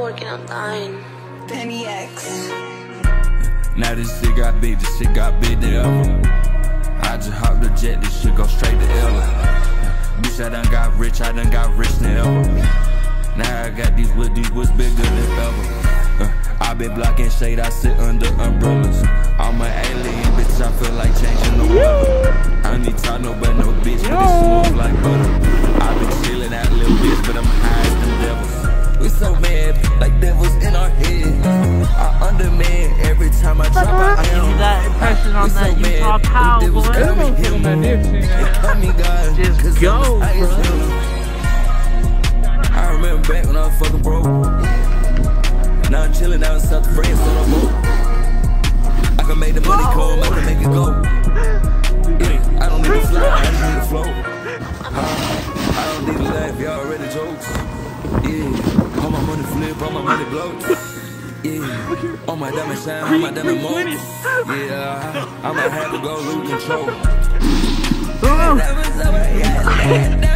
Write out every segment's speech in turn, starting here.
working on dying. Penny X. Now this shit got big, this shit got big to ever. I just hopped the jet, this shit go straight to Ella. Bitch, I done got rich, I done got rich than ever. Now I got these with these was bigger than ever. Uh, I been blocking shade, I sit under umbrellas. I'm an alien, bitch, I feel like changing the weather. We so mad, like devils in our head. I underman every time I drop I Give me am. that impression on so that mad, Utah Pow, boy. coming man. Cut God, Just go, bro. I remember back when I was fucking broke. Now I'm chillin' out in South France on a boat. I can make the money come, I can make it go. Yeah, I don't need to fly, I just need to float. Uh, I don't need to laugh, y'all already jokes. Yeah, my money flip, all my money blow. Yeah, all my diamond shine, all my diamond mold. Yeah, I, I might have to go lose control. Diamonds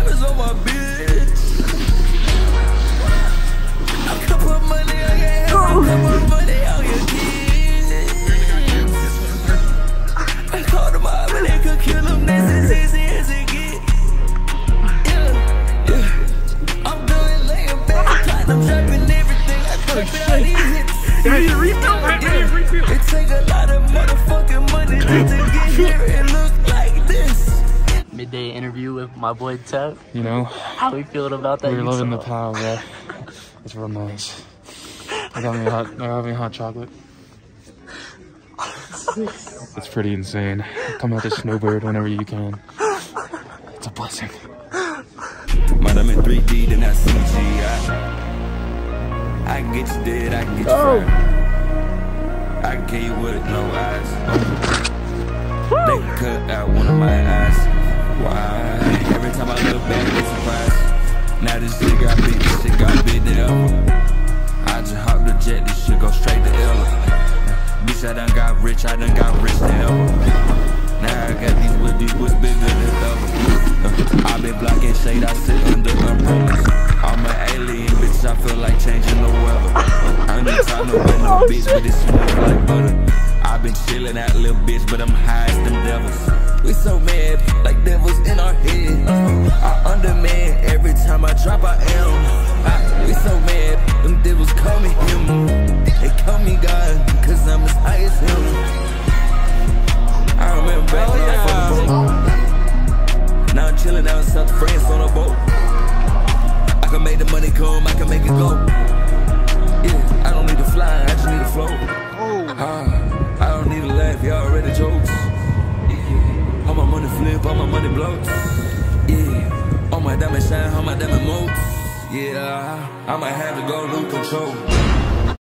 need a refill? Right, right, refill. It take a lot of motherfucking money just to get here and look like this. Midday interview with my boy Tep. You know, How we feeling about that? we're loving the Utah? power, bro. It's real nice. I got me hot, I got me hot chocolate. It's pretty insane. Come out to Snowbird whenever you can. It's a blessing. Man, I'm in 3D, then that's CGI. I can get you dead, I can get you oh. fried. I can kill you with no eyes. They can cut out one of my eyes. Why? Every time I look back, they surprised. Now this shit got big, this shit got big than ever. I just hopped the jet, this shit go straight to Ella. Bitch, I done got rich, I done got rich than ever. Now I got these with these was bigger than ever. I been blocking shade, I sit under umbrellas. I'm an alien, bitch, I feel like changing the weather. I ain't talk no but no bitch, but it's smooth like butter. I've been chillin' that little bitch, but I'm high as them devils. We so mad, like devils in our head. I underman every time I drop, I am. I, we so mad, them devils call me him. They call me God, cause I'm as high as him. I remember back when I was. Now I'm chillin' out in South France on a boat. I can make come, I can make it go. Yeah, I don't need to fly, I just need to float. Ah, I don't need to laugh, y'all already jokes. Yeah, all my money flip, all my money blows. Yeah, all my diamond shine, all my diamond modes. Yeah, I might have to go lose control.